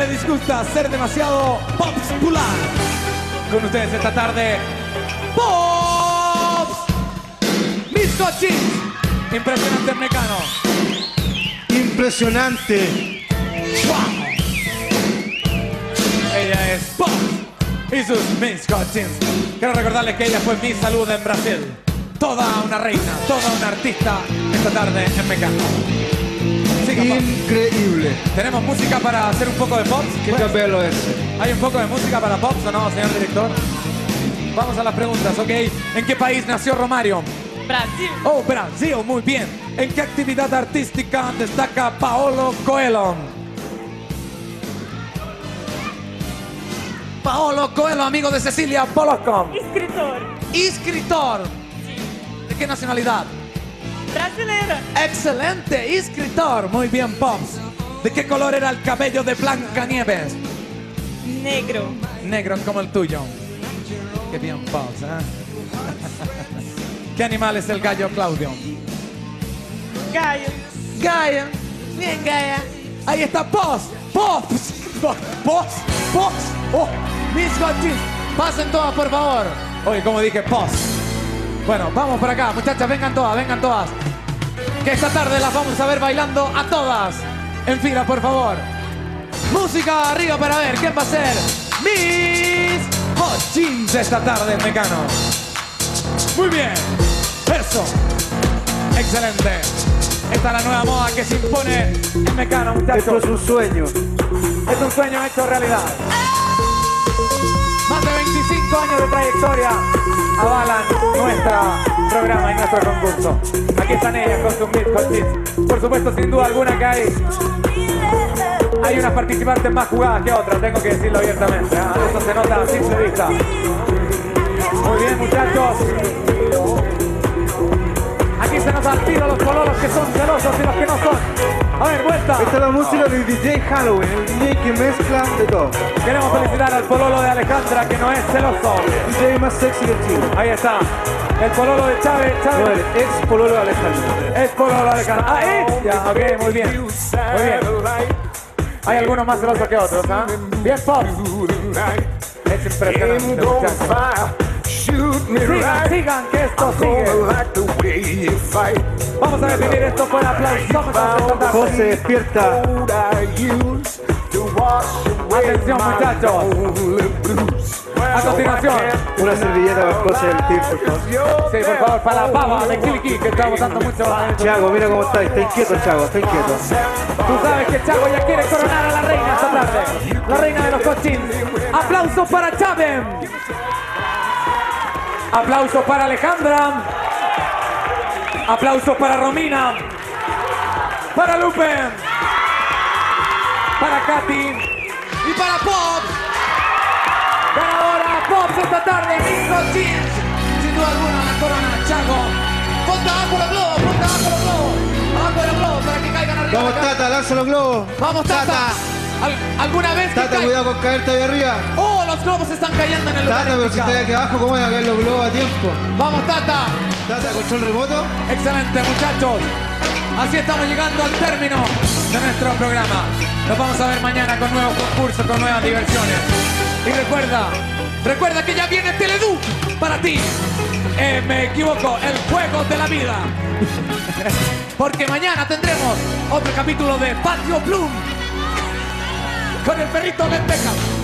Le disgusta ser demasiado popular. Con ustedes esta tarde, Pops. Mis cochins. Impresionante mecano. Impresionante. Ella es Pops y sus Miss Cochins. Quiero recordarles que ella fue Miss Salud en Brasil. Toda una reina, toda una artista esta tarde en Mecano. Increíble. ¿Tenemos música para hacer un poco de Pops? Qué capelo ese. ¿Hay un poco de música para Pops o no, señor director? Vamos a las preguntas, ¿ok? ¿En qué país nació Romario? Brasil. Oh, Brasil, muy bien. ¿En qué actividad artística destaca Paolo Coelho? Paolo Coelho, amigo de Cecilia. Escritor. Escritor. ¿De qué nacionalidad? Brasileira. Excelente, escritor. Muy bien, Pops. ¿De qué color era el cabello de Blancanieves? Negro. Negro como el tuyo. Qué bien, Pops, ¿eh? ¿Qué animal es el gallo Claudio? Gallo. Gaia. Bien, Gaia. Ahí está Pops. Pops. Pops. Pops. Oh, mis cochis. Pasen todas, por favor. Oye, como dije, Pops. Bueno, vamos por acá. Muchachas, vengan todas, vengan todas. Que esta tarde las vamos a ver bailando a todas. En fila, por favor. Música arriba para ver quién va a ser Miss Cochins esta tarde en Mecano. Muy bien. Eso. Excelente. Esta es la nueva moda que se impone en Mecano, Esto muchachos. es un sueño. Es un sueño hecho realidad. 25 años de trayectoria avalan nuestro programa y nuestro concurso. Aquí están ellas con sus Miss Cochins. Por supuesto, sin duda alguna que hay, hay unas participantes más jugadas que otras, tengo que decirlo abiertamente. ¿ah? Eso se nota a simple vista. Muy bien, muchachos. Aquí se nos al tiro los coloros que son celosos y los que no son. A ver, vuelta. Esta es la música de DJ Halloween, el DJ que mezcla de todo. Queremos felicitar al pololo de Alejandra que no es celoso. DJ más sexy del Chile. Ahí está. El pololo de Chávez. No, el Chávez. ex pololo de Alejandro. Es pololo de Alejandra. Ah, es. Ya, ok, muy bien. Muy bien. Hay algunos más celosos que otros, ¿ah? Bien, Pop. Es impresionante, Sigan, sigan, que esto sigue. Vamos a definir esto con aplausos. José despierta. Atención, muchachos. A continuación. Una servilleta para José del team, por favor. Sí, por favor, para la baba de Kiliki, que está votando mucho. Chago, mira cómo está. Está inquieto, Chago. Está inquieto. Tú sabes que Chago ya quiere coronar a la reina esta tarde. La reina de los cochins. Aplausos para Chávez. Aplausos para Alejandra. Aplausos para Romina. Para Lupe. Para Katy. Y para Pop. Ganadora Pop esta tarde. Mis cochins. Sin duda alguna la corona Chago. Ponte abajo los globos. Ponte abajo los globos. Abajo los globos para que caigan arriba. Vamos. Tata, lanza los globos. Vamos, Tata. Al- ¿Alguna vez Tata, cuidado con caerte ahí arriba. ¡Oh, los globos están cayendo en el lugar Tata, pero si estoy aquí abajo, ¿cómo voy a caer los globos a tiempo? ¡Vamos, Tata! Tata, control remoto. Excelente, muchachos. Así estamos llegando al término de nuestro programa. Nos vamos a ver mañana con nuevos concursos, con nuevas diversiones. Y recuerda, recuerda que ya viene Teledú para ti. Eh, me equivoco, el juego de la vida. Porque mañana tendremos otro capítulo de Patio Bloom con el perrito Lenteja.